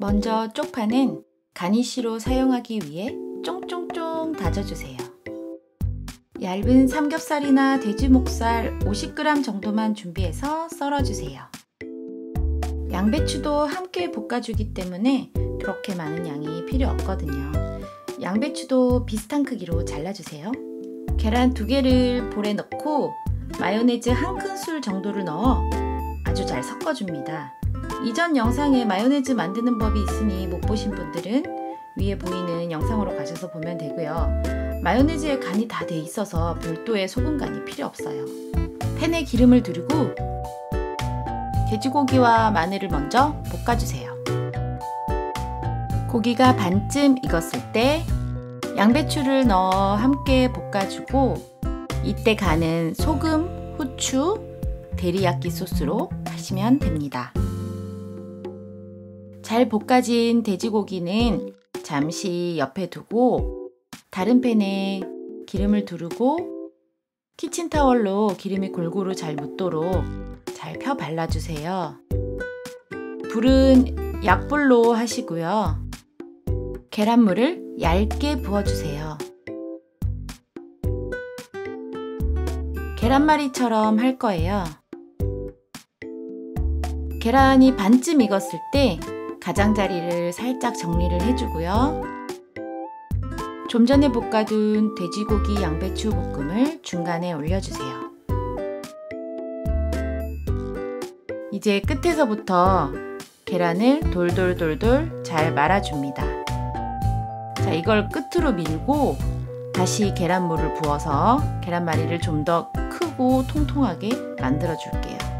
먼저 쪽파는 가니쉬로 사용하기 위해 쫑쫑쫑 다져주세요. 얇은 삼겹살이나 돼지 목살 50g 정도만 준비해서 썰어주세요. 양배추도 함께 볶아주기 때문에 그렇게 많은 양이 필요 없거든요. 양배추도 비슷한 크기로 잘라주세요. 계란 두 개를 볼에 넣고 마요네즈 한 큰술 정도를 넣어 아주 잘 섞어줍니다. 이전 영상에 마요네즈 만드는 법이 있으니 못 보신 분들은 위에 보이는 영상으로 가셔서 보면 되고요. 마요네즈에 간이 다 돼 있어서 별도의 소금 간이 필요 없어요. 팬에 기름을 두르고 돼지고기와 마늘을 먼저 볶아주세요. 고기가 반쯤 익었을 때 양배추를 넣어 함께 볶아주고 이때 간은 소금, 후추, 데리야끼 소스로 하시면 됩니다. 잘 볶아진 돼지고기는 잠시 옆에 두고 다른 팬에 기름을 두르고 키친타월로 기름이 골고루 잘 묻도록 잘 펴 발라주세요. 불은 약불로 하시고요. 계란물을 얇게 부어주세요. 계란말이처럼 할 거예요. 계란이 반쯤 익었을 때 가장자리를 살짝 정리를 해주고요. 좀 전에 볶아둔 돼지고기 양배추 볶음을 중간에 올려주세요. 이제 끝에서부터 계란을 돌돌돌돌 잘 말아줍니다. 자, 이걸 끝으로 밀고 다시 계란물을 부어서 계란말이를 좀 더 크고 통통하게 만들어 줄게요.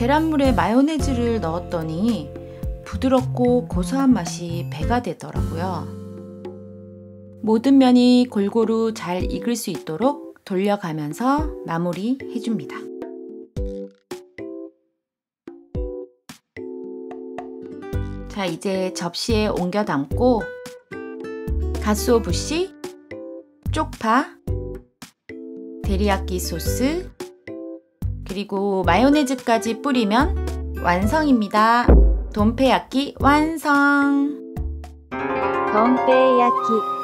계란물에 마요네즈를 넣었더니 부드럽고 고소한 맛이 배가 되더라고요. 모든 면이 골고루 잘 익을 수 있도록 돌려가면서 마무리 해줍니다. 자, 이제 접시에 옮겨 담고 가스오부시, 쪽파, 데리야끼 소스, 그리고 마요네즈까지 뿌리면 완성입니다. 돈페야끼 완성! 돈페야끼